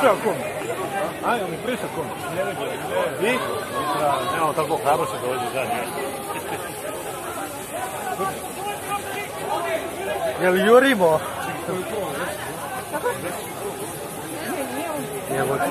Prišao kom? A, jel mi prišao kom? Vi? Nemamo tako hrabro se dođe zadnje. Jel jurimo? Evo ti.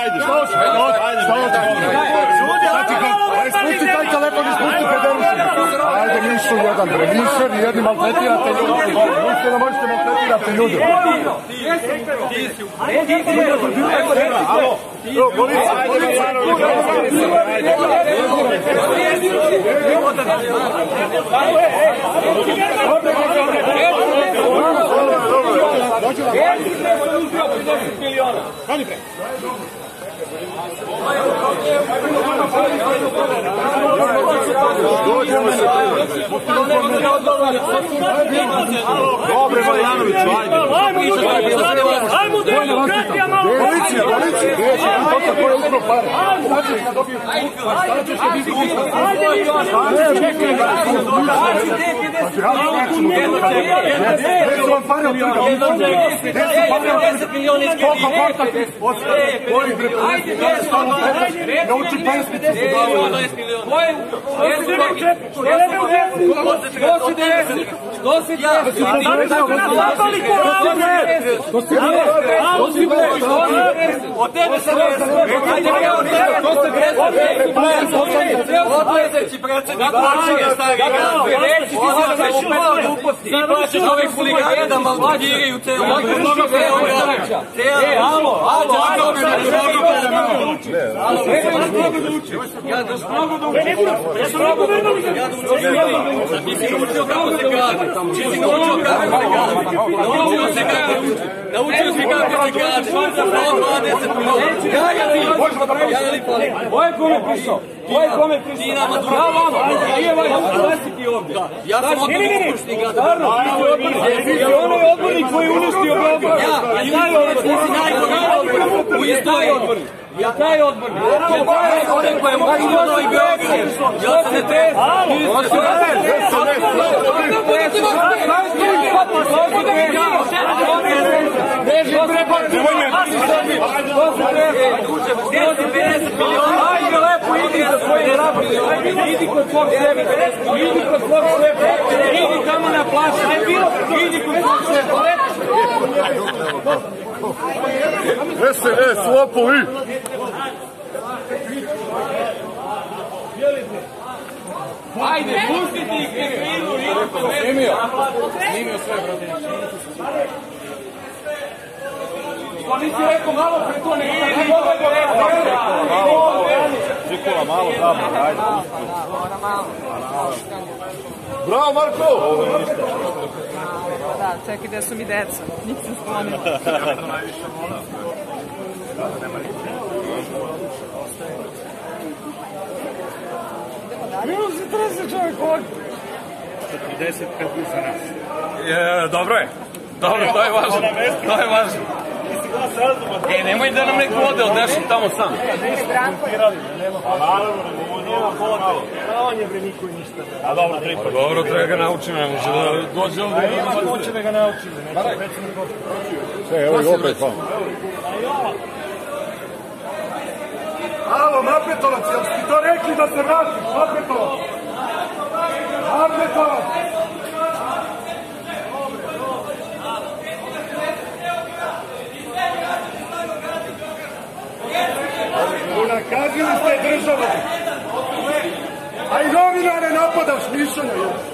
Ajde, što se? Ajde, Spusti taj telefon i spusti pederuši. Nisu jedan, bre. Nisu ni jedni maltretirate ljude. Mislite da možete maltretirati ljude. Alo, Evo, policija, Dođemo se Dobre, Marjanović, ajde. Ajmo demokratija malo! Policija, policija. To sa koje ukro pare. Gde su vam pare od toga? Gde su pare od toga? Koliko koštate? Koji bre, ja sam nauči pesmicu su dali. Od tebe se Ajde, od tebe, to se Odlezeći predsjednik Vlačije, stari grad. Reći ti se da se upao gluposti. Ti plaćaš ovih huligana da maltretiraju te E, alo, alo, alo, Ja da mnogo da učim. Ja da učim. Ti si naučio kako se gradi. Ti si naučio kako se gradi. Naučio se kako Naučio si kako se gradi. Samo 20 minuta. Ja ti. Ja li palim. Ko je kome prišao? Ko je kome drugi. Ja vama, nije vaš vlastiti ovdje. Ja sam odmah upućni grad. I onaj odbornik koji je uništio Beograd. Ja, I taj odbornik. ti si odbornik u istoriji. Ja odbornik. Ja ne. Ajde lepo idi kod svog sebe. Idi kod svog sebe. Idi tamo na plažu. Idi kod svog sebe. SNS, lopovi. Ajde, pustite ih, nek idu, mene. Snimio. Snimio sve, brate. Pa nisi rekao malo pre to, ne malo tamo, ajde. Bravo, Marko! Da, čekaj, gde su mi deca? Nisam sklonila. Minus i 30 čovjek ovdje. 40 kad za nas. Je, dobro je. Dobro, to je važno. To je važno. E, nemoj da nam neko ode, odnešam tamo sam. A dobro, tri Pa dobro, treba ga naučiti, ne može da dođe ovdje. Pa hoće da ga nauči. Sve, evo i opet vam. Alo, Mapetovac, jel si to rekli da se vrati? Mapetovac! Mapetovac! Unakazili ste državu! A i novinare napadaš, Mišanje.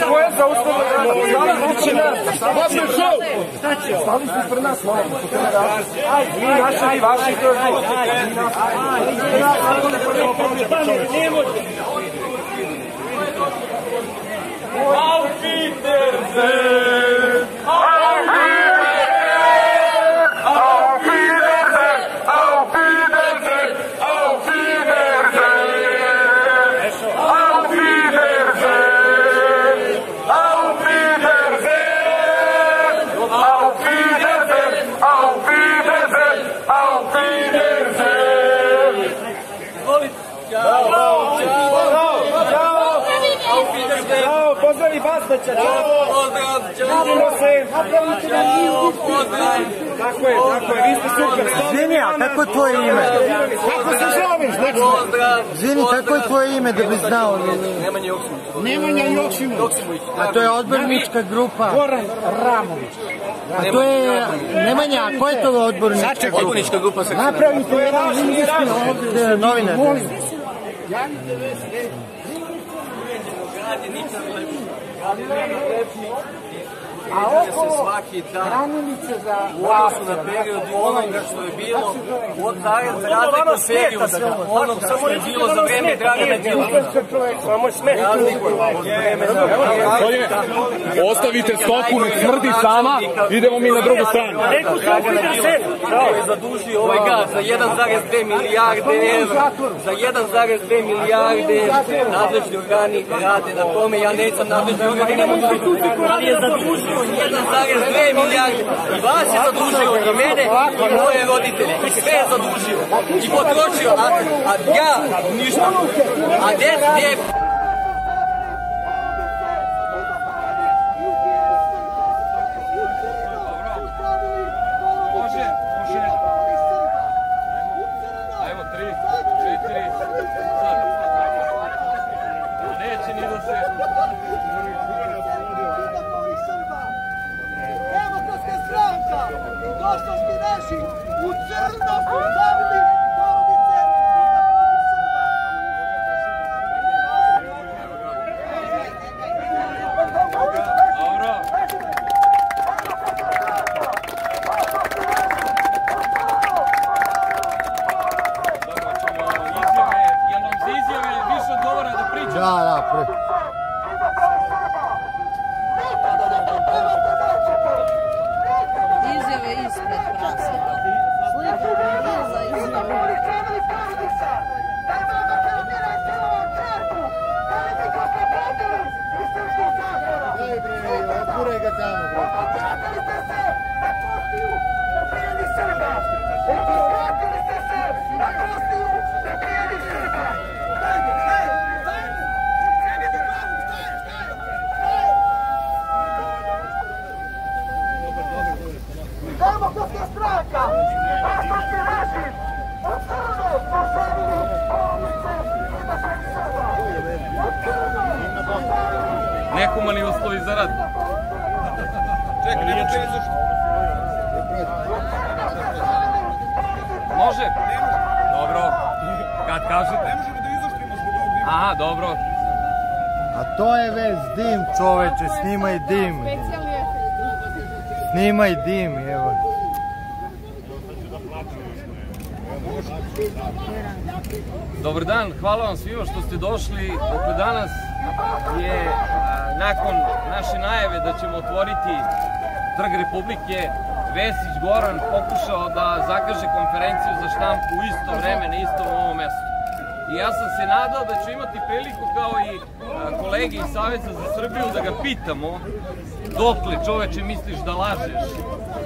Ko je? Vaše šou! Stali ste ispred nas, molim. Ajde, mi naši, vaši, to je Bravo, Tako je, tako je, vi ste super. Izvini, a kako je tvoje ime? Kako se zoveš? Izvini, kako je tvoje ime da bi znao? Nemanja Joksimović. Nemanja Joksimović. Joksimović. A to je odbornička grupa. Goran Ramović. A to je, Nemanja, a ko je to odbornička grupa? Odbornička grupa se Napravite jedan lingijski. Novinar. Gracias. A okolo svaki dan hranilice za u odnosu na period onoga što je bilo od za razliku od perioda onog što je bilo za vreme Dragana Đilasa. Samo Gospodine, ostavite stoku, nek smrdi sama, idemo mi na drugu stranu. Dragana Đilasa koji je zadužio ovaj grad za 1,2 milijarde evra. Za 1,2 milijarde nadležni organi rade na tome. Ja nećam nadležni organi, ne mogu ali je zadužio 1,2 milijarde. Vas je zadužio, i mene, i moje roditelje. I sve je zadužio. I potrošio, a, ja ništa. A gde, gde Može, može. Evo, tri, četiri, sad. Neće ni da se... Demokratska stranka, došlosti naši, u crno su stavili porodice i da protiv Srba. Dobro. Dobro, ćemo izjave, jel vam za izjave više odgovara da pričate? Da, da, pre. Izjave ispred praseta. Slika nije za izjave. Otvoraj ga tamo, bre. Demokratska stranka, došlosti naši, u crno su stavili porodice i da protiv Srba. Nekumani uslovi za rad. Čekaj, nema čega Može? Dobro. Kad kažete? Ne možemo da izoštrimo zbog ovog dima. Aha, dobro. A to je već dim, čoveče, snimaj dim. Snimaj dim, evo. Dobar dan, hvala vam svima što ste došli. Dakle, danas je a, nakon naše najave da ćemo otvoriti Trg Republike, Vesić Goran pokušao da zakaže konferenciju za štampu u isto vreme na istom ovom mestu. I ja sam se nadao da ću imati priliku kao i a, kolege iz Saveza za Srbiju da ga pitamo dokle čoveče misliš da lažeš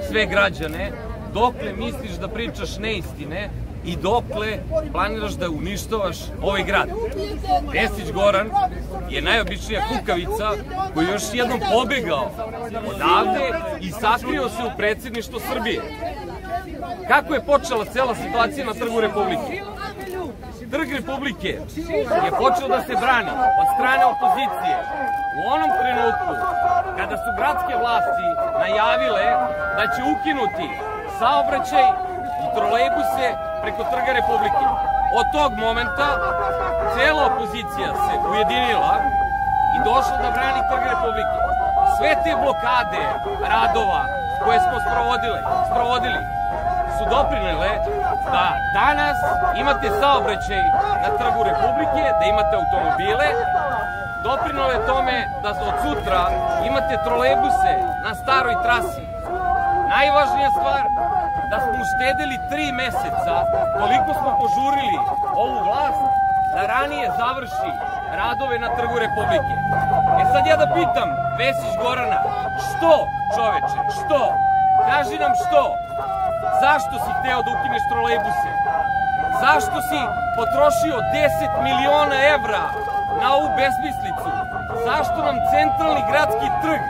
sve građane, dokle misliš da pričaš neistine i dokle planiraš da uništavaš ovaj grad. Vesić Goran je najobičnija kukavica koji je još jednom pobegao odavde i sakrio se u predsjedništvo Srbije. Kako je počela cela situacija na Trgu Republike? Trg Republike je počeo da se brani od strane opozicije u onom trenutku kada su gradske vlasti najavile da će ukinuti saobraćaj i trolejbuse preko Trga Republike. Od tog momenta cela opozicija se ujedinila i došla da brani Trg Republike. Sve te blokade radova koje smo sprovodile, sprovodili su doprinele da danas imate saobraćaj na Trgu Republike, da imate automobile, doprinelo je tome da od sutra imate trolejbuse na staroj trasi. Najvažnija stvar, da smo uštedili tri meseca koliko smo požurili ovu vlast da ranije završi radove na Trgu Republike. E sad ja da pitam Vesić Gorana, što čoveče, što? Kaži nam što? Zašto si hteo da ukineš trolejbuse? Zašto si potrošio 10 miliona evra na ovu besmislicu? Zašto nam centralni gradski trg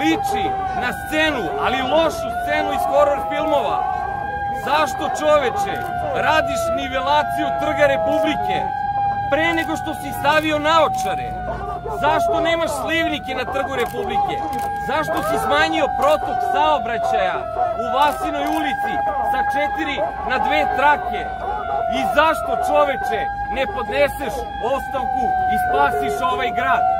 liči na scenu, ali lošu scenu iz horror filmova? Zašto čoveče radiš nivelaciju trga Republike pre nego što si stavio naočare? Zašto nemaš slivnike na trgu Republike? Zašto si smanjio protok saobraćaja u Vasinoj ulici sa četiri na dve trake? I zašto čoveče ne podneseš ostavku i spasiš ovaj grad?